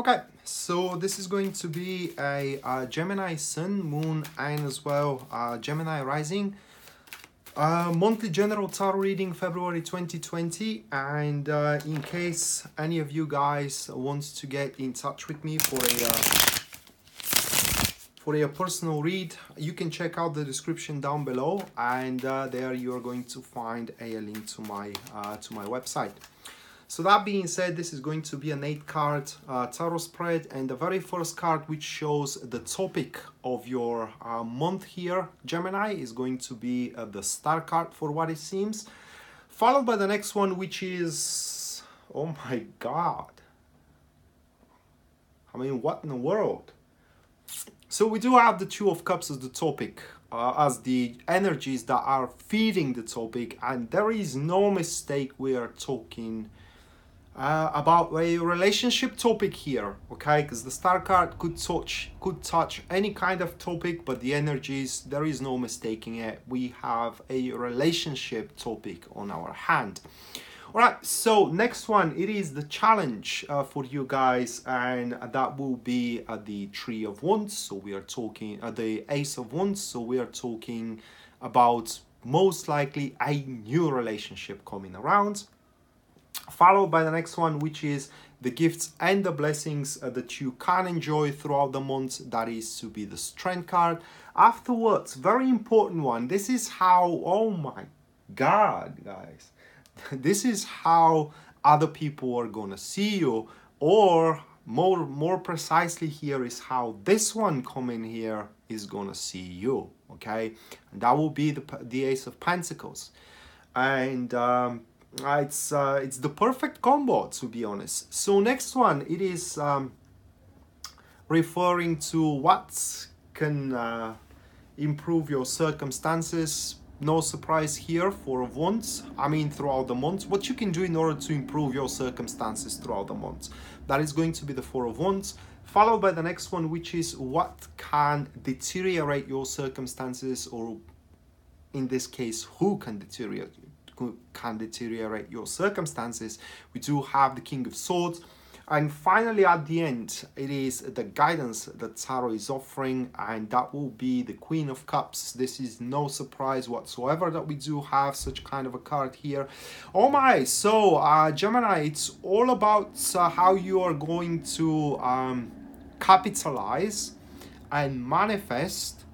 Okay, so this is going to be a, uh Gemini Sun, Moon, and as well uh, Gemini Rising. Uh, monthly general tarot reading February 2020 and uh, in case any of you guys wants to get in touch with me for a uh, for a personal read you can check out the description down below and uh, there you are going to find a link to my to my website so that being said, this is going to be an eight card uh, tarot spread and the very first card which shows the topic of your uh, month here, Gemini, is going to be uh, the star card for what it seems. Followed by the next one which is, oh my god. I mean, what in the world? So we do have the Two of Cups as the topic, uh, as the energies that are feeding the topic, and there is no mistake we are talking uh, about a relationship topic here okay? Because the star card could touch could touch any kind of topic but the energies there is no mistaking it. We have a relationship topic on our hand. All right so next one it is the challenge uh, for you guys and that will be uh, the tree of wands. So we are talking uh, the ace of wands. So we are talking about most likely a new relationship coming around followed by the next one which is the gifts and the blessings uh, that you can enjoy throughout the month that is to be the strength card. Afterwards very important one. This is how oh my god guys. This is how other people are gonna see you or more more precisely here is how this one coming here is gonna see you okay? And that will be the, the ace of pentacles. And um, it's uh, it's the perfect combo to be honest. So next one it is um, referring to what can uh, improve your circumstances. No surprise here four of wands i mean throughout the month. What you can do in order to improve your circumstances throughout the month. That is going to be the four of wands followed by the next one which is what can deteriorate your circumstances or in this case who can deteriorate can deteriorate your circumstances. We do have the King of Swords. And finally, at the end, it is the guidance that Tarot is offering, and that will be the Queen of Cups. This is no surprise whatsoever that we do have such kind of a card here. Oh my, so uh, Gemini, it's all about uh, how you are going to um, capitalize and manifest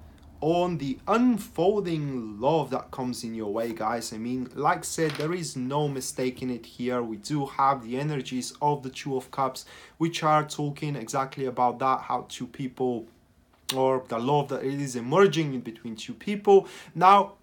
on the unfolding love that comes in your way guys. I mean like I said there is no mistaking it here. We do have the energies of the two of cups. Which are talking exactly about that how two people or the love that is emerging in between two people. Now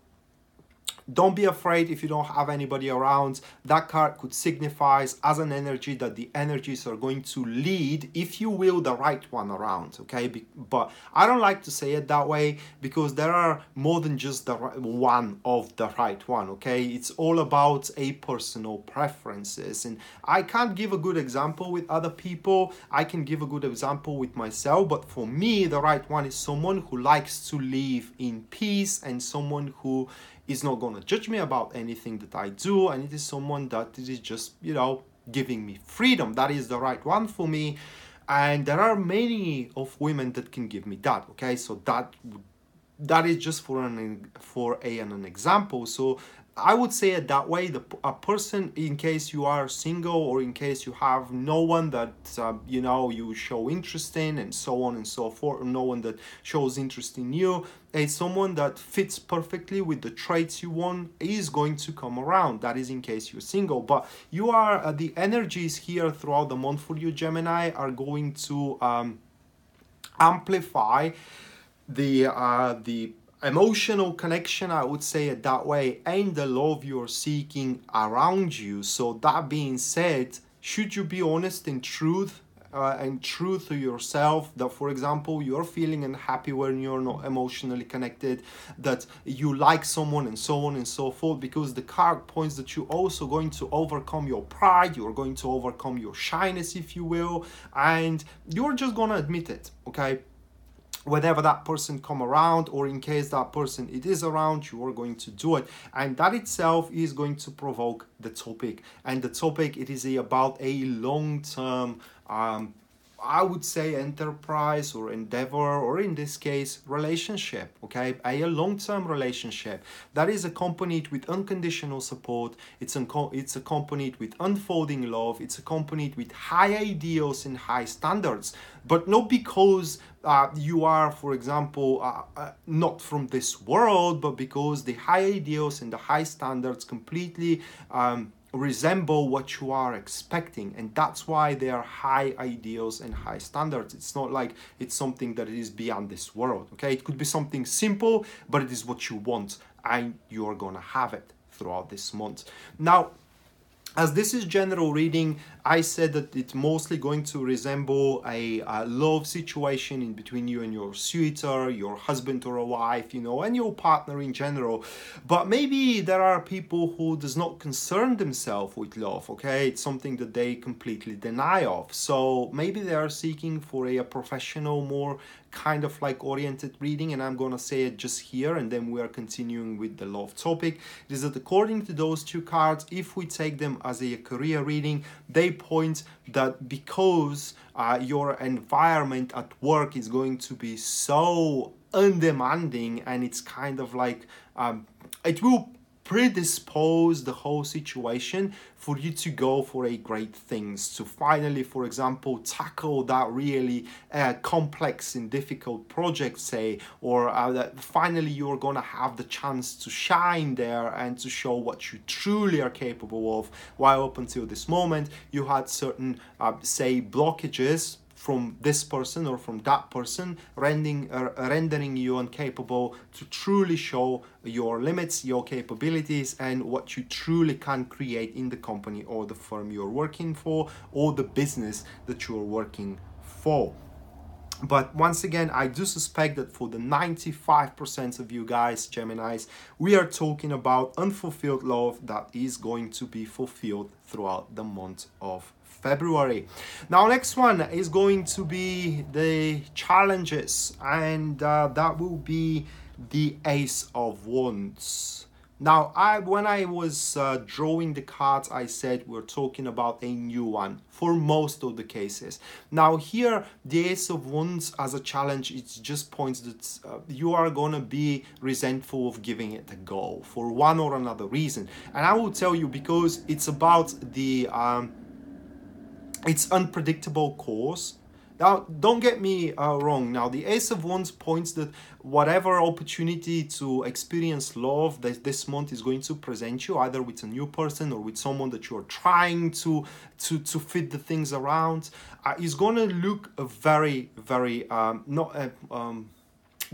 don't be afraid if you don't have anybody around. That card could signify as an energy that the energies are going to lead, if you will, the right one around. Okay, but I don't like to say it that way because there are more than just the one of the right one. Okay, it's all about a personal preferences, and I can't give a good example with other people. I can give a good example with myself, but for me, the right one is someone who likes to live in peace and someone who is not going to judge me about anything that I do, and it is someone that is just, you know, giving me freedom. That is the right one for me. And there are many of women that can give me that. Okay, so that that is just for an for a, and an example. So I would say it that way. The a person, in case you are single or in case you have no one that uh, you know you show interest in, and so on and so forth, no one that shows interest in you, a someone that fits perfectly with the traits you want is going to come around. That is in case you're single, but you are uh, the energies here throughout the month for you, Gemini, are going to um, amplify the uh, the emotional connection i would say it that way and the love you're seeking around you. So that being said should you be honest and truth uh, and true to yourself that for example you're feeling unhappy when you're not emotionally connected that you like someone and so on and so forth because the card points that you're also going to overcome your pride you're going to overcome your shyness if you will and you're just gonna admit it okay whenever that person come around or in case that person it is around you are going to do it. And that itself is going to provoke the topic. And the topic it is about a long-term um, I would say enterprise or endeavor, or in this case, relationship, okay? A long term relationship that is accompanied with unconditional support, it's, it's accompanied with unfolding love, it's accompanied with high ideals and high standards, but not because uh, you are, for example, uh, uh, not from this world, but because the high ideals and the high standards completely. Um, resemble what you are expecting and that's why they are high ideals and high standards. It's not like it's something that is beyond this world okay? It could be something simple but it is what you want and you're gonna have it throughout this month. Now as this is general reading I said that it's mostly going to resemble a, a, love situation in between you and your suitor, your husband or a wife, you know, and your partner in general. But maybe there are people who does not concern themselves with love, okay? It's something that they completely deny of. So maybe they are seeking for a, a professional, more kind of like oriented reading and i'm going to say it just here and then we are continuing with the love topic is that according to those two cards if we take them as a career reading they point that because uh, your environment at work is going to be so undemanding and it's kind of like um, it will predispose the whole situation for you to go for a great things to finally for example tackle that really uh, complex and difficult project say or uh, that finally you're gonna have the chance to shine there and to show what you truly are capable of. While up until this moment you had certain uh, say blockages from this person or from that person, rendering, uh, rendering you incapable to truly show your limits, your capabilities, and what you truly can create in the company or the firm you're working for or the business that you're working for. But once again, I do suspect that for the 95% of you guys, Geminis, we are talking about unfulfilled love that is going to be fulfilled throughout the month of February. Now, next one is going to be the challenges, and uh, that will be the Ace of Wands. Now, I when I was uh, drawing the cards, I said we're talking about a new one for most of the cases. Now, here, the Ace of Wands as a challenge, it just points that uh, you are gonna be resentful of giving it a go for one or another reason. And I will tell you because it's about the um, it's unpredictable course. Now, don't get me uh, wrong. Now, the Ace of Wands points that whatever opportunity to experience love that this month is going to present you, either with a new person or with someone that you're trying to to to fit the things around, uh, is going to look very, very um, not uh, um,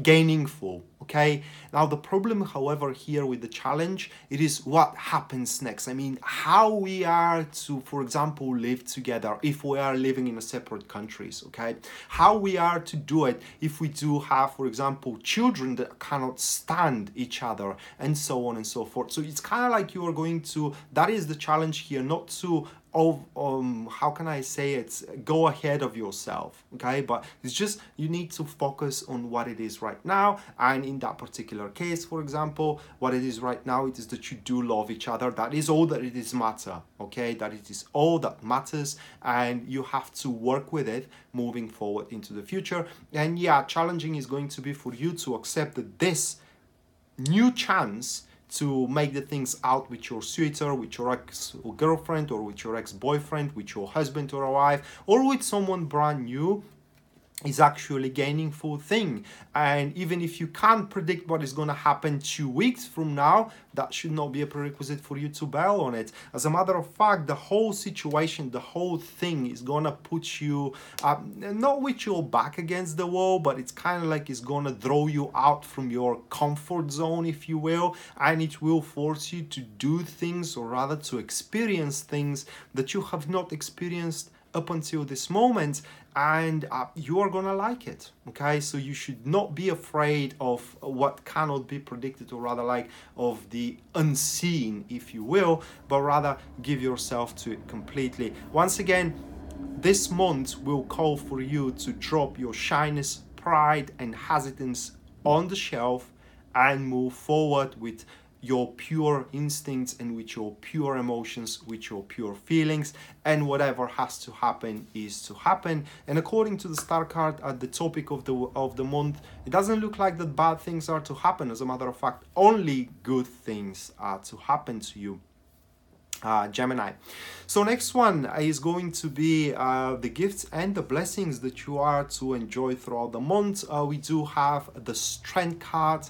gainingful okay? Now the problem however here with the challenge it is what happens next. I mean how we are to for example live together if we are living in a separate countries okay? How we are to do it if we do have for example children that cannot stand each other and so on and so forth. So it's kind of like you are going to that is the challenge here not to of um how can i say it go ahead of yourself okay? But it's just you need to focus on what it is right now. And in that particular case for example what it is right now it is that you do love each other. That is all that it is matter okay? That it is all that matters. And you have to work with it moving forward into the future. And yeah challenging is going to be for you to accept that this new chance to make the things out with your suitor, with your ex girlfriend, or with your ex boyfriend, with your husband or wife, or with someone brand new is actually gaining full thing. And even if you can't predict what is going to happen two weeks from now that should not be a prerequisite for you to bail on it. As a matter of fact the whole situation the whole thing is going to put you uh, not with your back against the wall but it's kind of like it's going to throw you out from your comfort zone if you will. And it will force you to do things or rather to experience things that you have not experienced up until this moment and uh, you are gonna like it okay? So you should not be afraid of what cannot be predicted or rather like of the unseen if you will but rather give yourself to it completely. Once again this month will call for you to drop your shyness pride and hesitance on the shelf and move forward with your pure instincts and with your pure emotions, with your pure feelings, and whatever has to happen is to happen. And according to the star card at the topic of the of the month, it doesn't look like that bad things are to happen. As a matter of fact, only good things are to happen to you. Uh, Gemini. So next one is going to be uh, the gifts and the blessings that you are to enjoy throughout the month. Uh, we do have the Strength card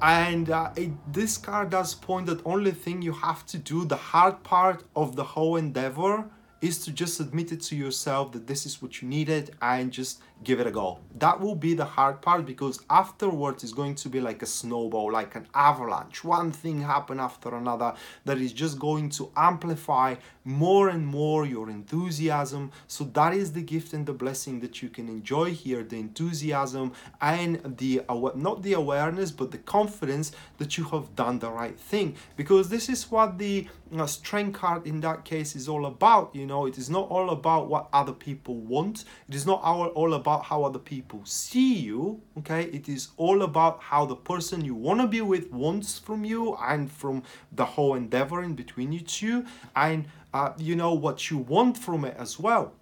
and uh, it, this card does point that only thing you have to do the hard part of the whole endeavor is to just admit it to yourself that this is what you needed and just give it a go. That will be the hard part because afterwards it's going to be like a snowball, like an avalanche. One thing happen after another that is just going to amplify more and more your enthusiasm. So that is the gift and the blessing that you can enjoy here, the enthusiasm and the not the awareness but the confidence that you have done the right thing because this is what the uh, strength card in that case is all about, you know, it is not all about what other people want. It is not all, all about about how other people see you, okay? It is all about how the person you want to be with wants from you and from the whole endeavor in between you two, and uh, you know what you want from it as well.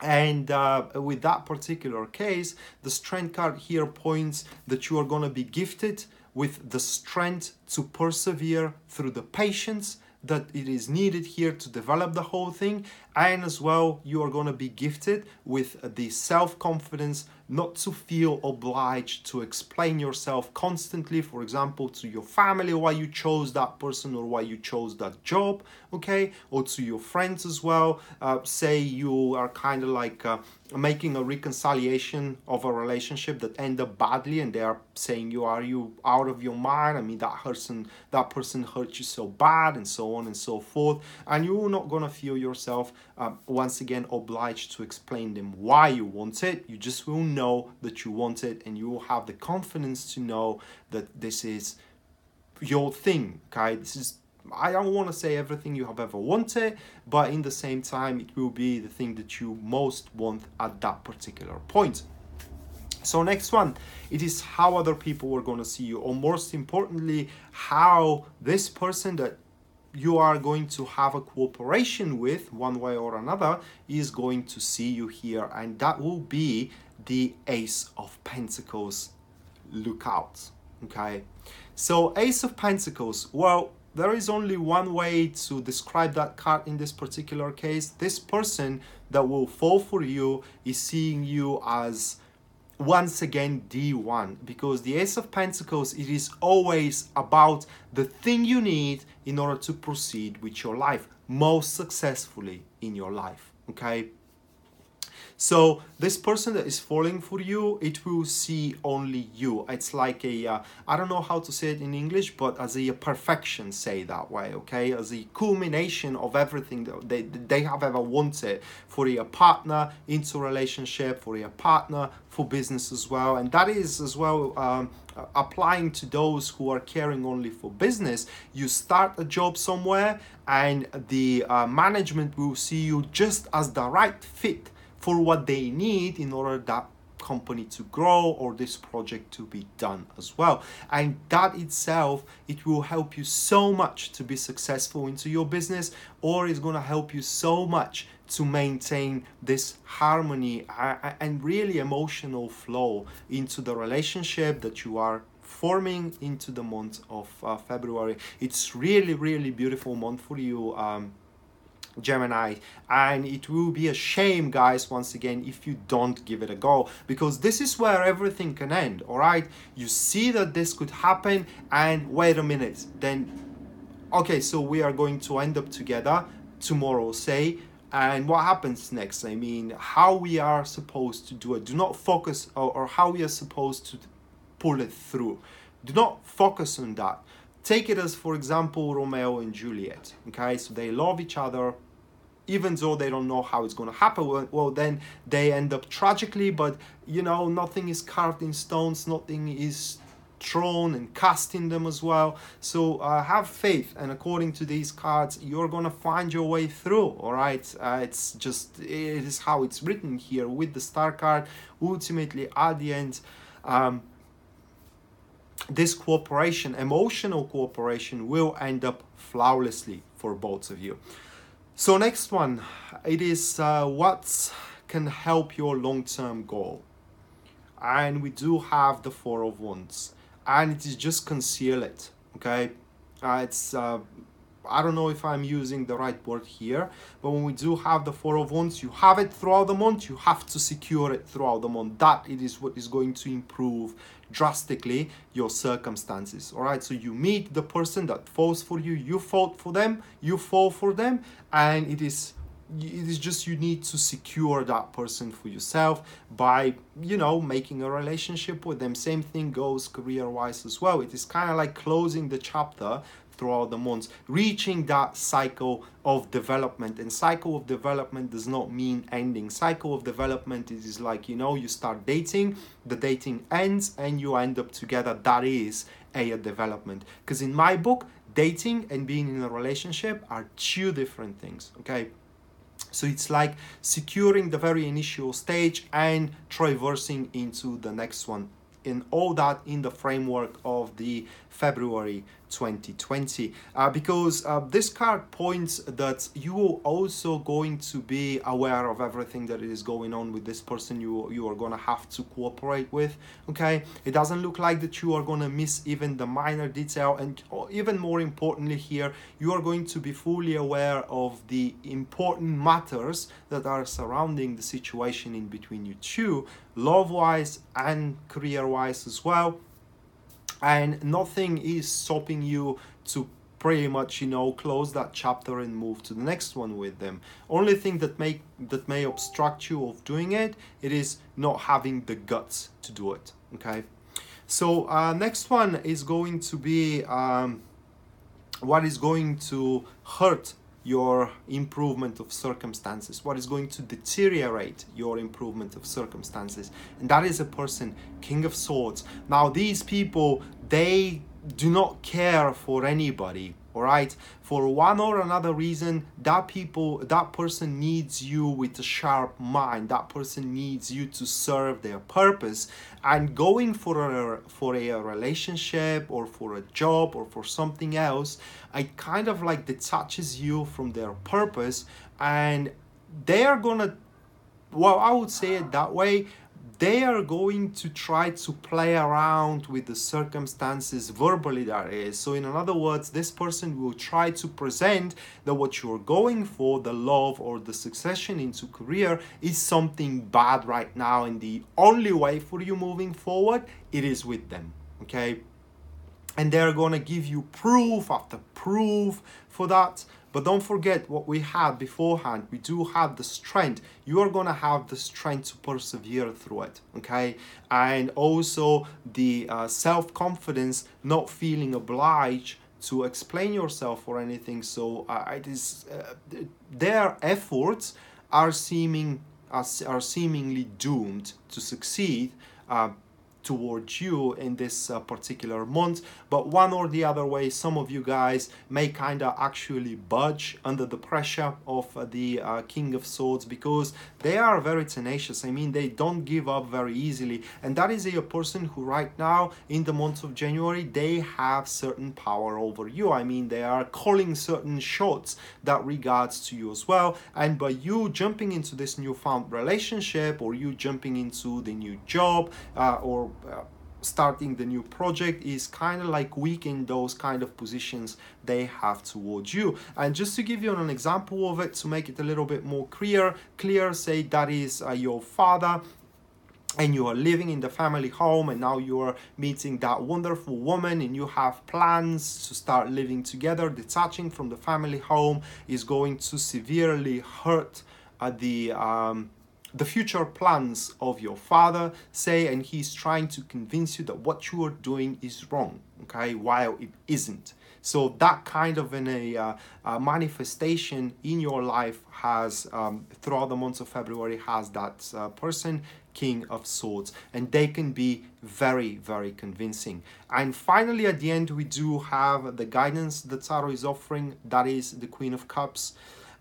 And uh, with that particular case, the strength card here points that you are going to be gifted with the strength to persevere through the patience that it is needed here to develop the whole thing and as well you are going to be gifted with the self-confidence not to feel obliged to explain yourself constantly for example to your family why you chose that person or why you chose that job okay? Or to your friends as well. Uh, say you are kind of like uh, making a reconciliation of a relationship that ended badly and they are saying you are you out of your mind? I mean that person that person hurt you so bad and so on and so forth. And you're not to feel yourself uh, once again obliged to explain them why you want it. You just will know that you want it and you will have the confidence to know that this is your thing okay this is I don't want to say everything you have ever wanted, but in the same time, it will be the thing that you most want at that particular point. So next one, it is how other people are going to see you, or most importantly, how this person that you are going to have a cooperation with one way or another is going to see you here and that will be the ace of pentacles look out okay? So ace of pentacles well there is only one way to describe that card in this particular case. This person that will fall for you is seeing you as once again D1 because the Ace of Pentacles it is always about the thing you need in order to proceed with your life most successfully in your life okay so this person that is falling for you, it will see only you. It's like a uh, I don't know how to say it in English, but as a perfection, say that way, okay? As a culmination of everything that they, they have ever wanted for a partner into relationship, for a partner for business as well. And that is as well um, applying to those who are caring only for business. You start a job somewhere and the uh, management will see you just as the right fit for what they need in order that company to grow or this project to be done as well and that itself it will help you so much to be successful into your business or it's going to help you so much to maintain this harmony and really emotional flow into the relationship that you are forming into the month of uh, February. It's really, really beautiful month for you. Um, Gemini. And it will be a shame guys once again if you don't give it a go. Because this is where everything can end all right? You see that this could happen and wait a minute. Then okay so we are going to end up together tomorrow say. And what happens next? I mean how we are supposed to do it. Do not focus or, or how we are supposed to pull it through. Do not focus on that take it as for example romeo and juliet okay? So they love each other. Even though they don't know how it's going to happen well, well, then they end up tragically but you know nothing is carved in stones nothing is thrown and cast in them as well. So uh, have faith and according to these cards you're gonna find your way through all right? Uh, it's just it is how it's written here with the star card. Ultimately at the end um, this cooperation, emotional cooperation, will end up flawlessly for both of you. So next one, it is uh, what can help your long-term goal. And we do have the Four of Wands. And it is just conceal it, okay? Uh, it's uh, I don't know if I'm using the right word here, but when we do have the Four of Wands, you have it throughout the month, you have to secure it throughout the month. That it is what is going to improve drastically your circumstances. All right, so you meet the person that falls for you, you fall for them, you fall for them, and it is it is just you need to secure that person for yourself by you know making a relationship with them same thing goes career wise as well it is kind of like closing the chapter throughout the months, reaching that cycle of development. And cycle of development does not mean ending. Cycle of development is like, you know, you start dating, the dating ends, and you end up together. That is a development. Because in my book, dating and being in a relationship are two different things, okay? So it's like securing the very initial stage and traversing into the next one. And all that in the framework of the February 2020 uh, because uh, this card points that you are also going to be aware of everything that is going on with this person you you are going to have to cooperate with okay? It doesn't look like that you are going to miss even the minor detail and even more importantly here you are going to be fully aware of the important matters that are surrounding the situation in between you two love wise and career wise as well and nothing is stopping you to pretty much you know close that chapter and move to the next one with them. Only thing that may that may obstruct you of doing it it is not having the guts to do it okay? So uh, next one is going to be um, what is going to hurt your improvement of circumstances, what is going to deteriorate your improvement of circumstances. And that is a person, King of Swords. Now, these people, they do not care for anybody all right? For one or another reason that people that person needs you with a sharp mind. That person needs you to serve their purpose. And going for a for a relationship or for a job or for something else it kind of like detaches you from their purpose. And they are gonna well i would say it that way they are going to try to play around with the circumstances verbally that is. So in other words this person will try to present that what you're going for the love or the succession into career is something bad right now and the only way for you moving forward it is with them okay? And they're going to give you proof after proof for that but don't forget what we had beforehand. We do have the strength. You are going to have the strength to persevere through it. Okay. And also the uh, self confidence, not feeling obliged to explain yourself or anything. So uh, it is uh, their efforts are seeming are, are seemingly doomed to succeed. Towards you in this uh, particular month but one or the other way some of you guys may kind of actually budge under the pressure of uh, the uh, king of swords because they are very tenacious. I mean they don't give up very easily. And that is a person who right now in the month of january they have certain power over you. I mean they are calling certain shots that regards to you as well. And by you jumping into this newfound relationship or you jumping into the new job uh, uh, starting the new project is kind of like weakening those kind of positions they have towards you. And just to give you an example of it to make it a little bit more clear clear say that is uh, your father and you are living in the family home and now you are meeting that wonderful woman and you have plans to start living together detaching from the family home is going to severely hurt uh, the um, the future plans of your father say and he's trying to convince you that what you are doing is wrong okay while it isn't. So that kind of in a, uh, a manifestation in your life has um, throughout the months of february has that uh, person king of swords and they can be very very convincing. And finally at the end we do have the guidance that tarot is offering that is the queen of cups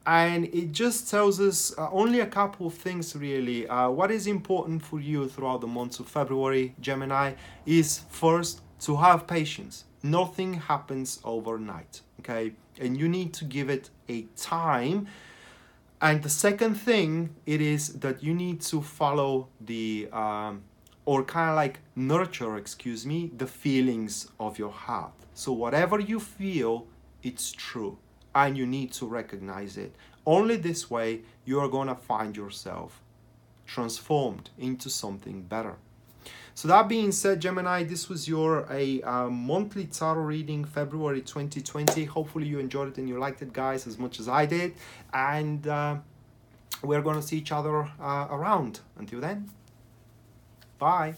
and it just tells us uh, only a couple of things really. Uh, what is important for you throughout the months of February, Gemini, is first to have patience. Nothing happens overnight, okay? And you need to give it a time. And the second thing it is that you need to follow the um, or kind of like nurture, excuse me, the feelings of your heart. So whatever you feel, it's true, and you need to recognize it. Only this way you are gonna find yourself transformed into something better. So that being said, Gemini, this was your a uh, monthly tarot reading, February 2020. Hopefully you enjoyed it and you liked it, guys, as much as I did. And uh, we're going to see each other uh, around. Until then, bye.